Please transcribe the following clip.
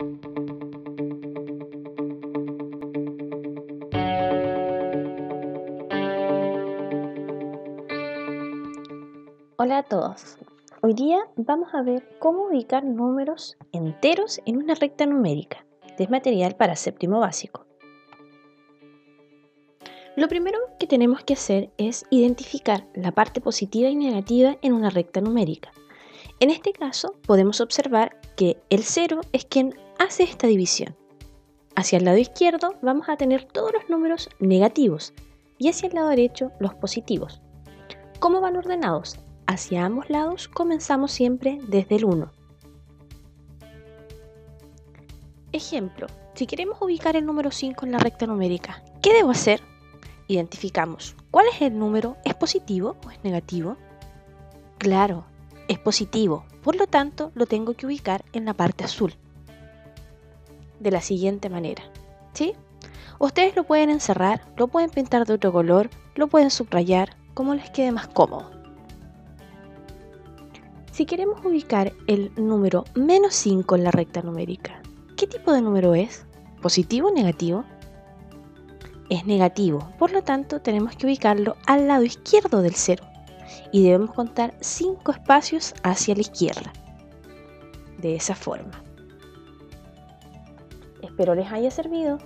Hola a todos. Hoy día vamos a ver cómo ubicar números enteros en una recta numérica. Es material para séptimo básico. Lo primero que tenemos que hacer es identificar la parte positiva y negativa en una recta numérica. En este caso podemos observar que el 0 es quien hace esta división. Hacia el lado izquierdo vamos a tener todos los números negativos y hacia el lado derecho los positivos. ¿Cómo van ordenados? hacia ambos lados, comenzamos siempre desde el 1. Ejemplo, si queremos ubicar el número 5 en la recta numérica, ¿qué debo hacer? Identificamos cuál es el número, ¿es positivo o es negativo? Claro, es positivo, por lo tanto lo tengo que ubicar en la parte azul. De la siguiente manera, ¿sí? Ustedes lo pueden encerrar, lo pueden pintar de otro color, lo pueden subrayar, como les quede más cómodo. Si queremos ubicar el número menos 5 en la recta numérica, ¿qué tipo de número es? ¿Positivo o negativo? Es negativo, por lo tanto tenemos que ubicarlo al lado izquierdo del 0 y debemos contar 5 espacios hacia la izquierda. De esa forma. Espero les haya servido.